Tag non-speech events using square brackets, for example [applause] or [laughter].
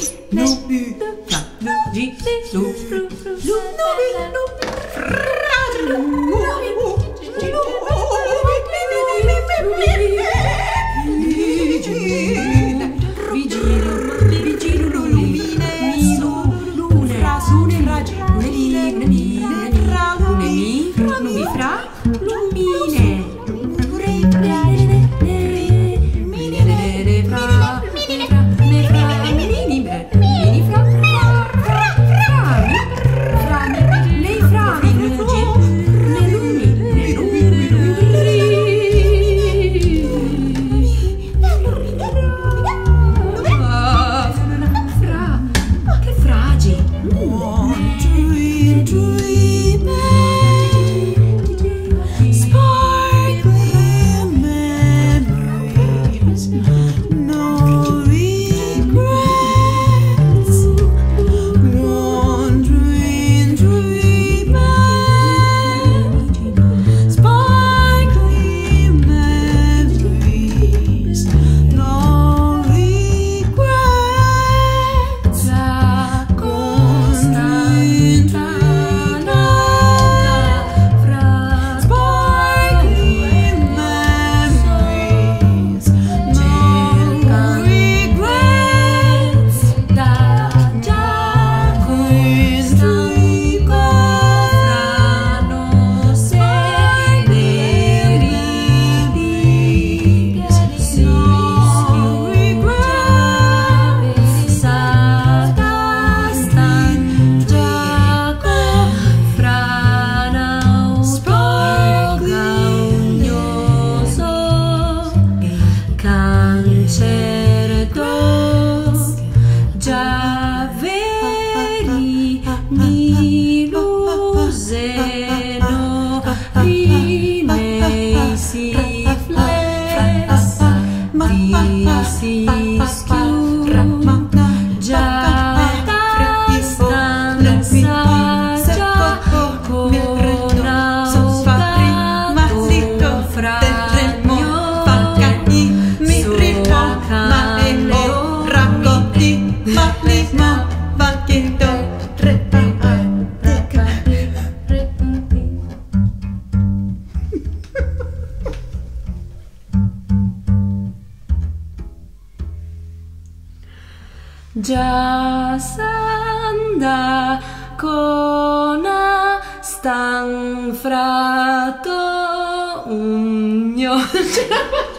Snoopy, Snoopy, Snoopy, Snoopy. Già sanda cona stan frato ugno. [laughs]